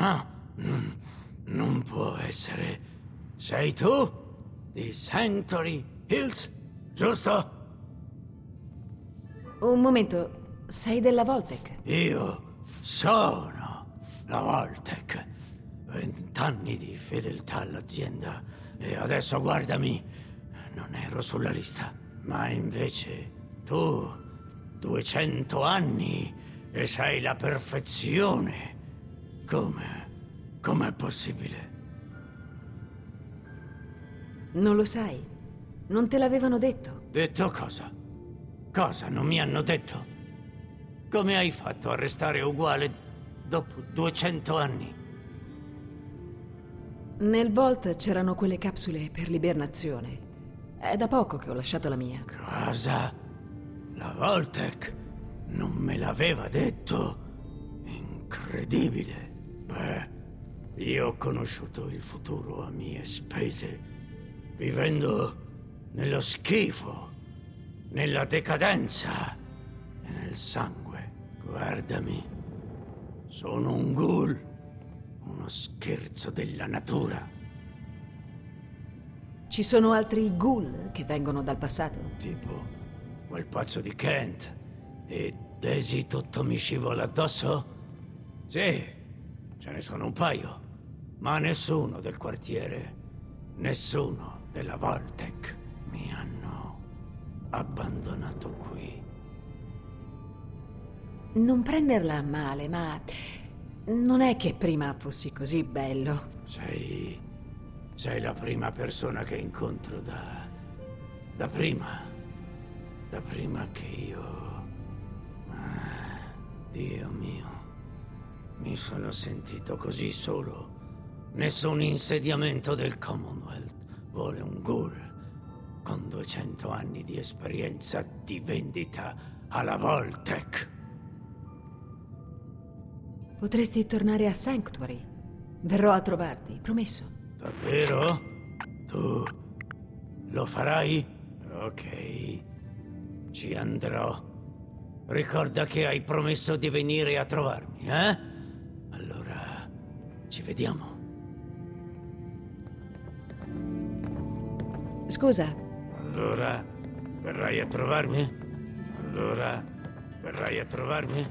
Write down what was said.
No, non, non può essere. Sei tu? Di Sanctuary Hills, giusto? Un momento, sei della Voltec? Io sono la Voltec. Vent'anni di fedeltà all'azienda e adesso guardami, non ero sulla lista. Ma invece tu, 200 anni e sei la perfezione. Come? Com'è possibile? Non lo sai? Non te l'avevano detto? Detto cosa? Cosa non mi hanno detto? Come hai fatto a restare uguale dopo 200 anni? Nel Vault c'erano quelle capsule per l'ibernazione. È da poco che ho lasciato la mia. Cosa? La Voltec non me l'aveva detto. Incredibile. Beh, io ho conosciuto il futuro a mie spese, vivendo nello schifo, nella decadenza e nel sangue. Guardami, sono un ghoul, uno scherzo della natura. Ci sono altri ghoul che vengono dal passato? Tipo quel pazzo di Kent e Daisy tutto mi scivola addosso? Sì, ce ne sono un paio, ma nessuno del quartiere, nessuno della Voltec mi hanno abbandonato qui. Non prenderla a male, ma non è che prima fossi così bello. Sei. sei la prima persona che incontro da. da prima. Da prima che io. Ah, Dio mio. Mi sono sentito così solo. Nessun insediamento del Commonwealth vuole un ghoul con 200 anni di esperienza di vendita alla Voltec. Potresti tornare a Sanctuary. Verrò a trovarti, promesso. Davvero? Tu lo farai? Ok, ci andrò. Ricorda che hai promesso di venire a trovarmi, eh? Ci vediamo. Scusa, Allora, verrai a trovarmi? Allora, verrai a trovarmi?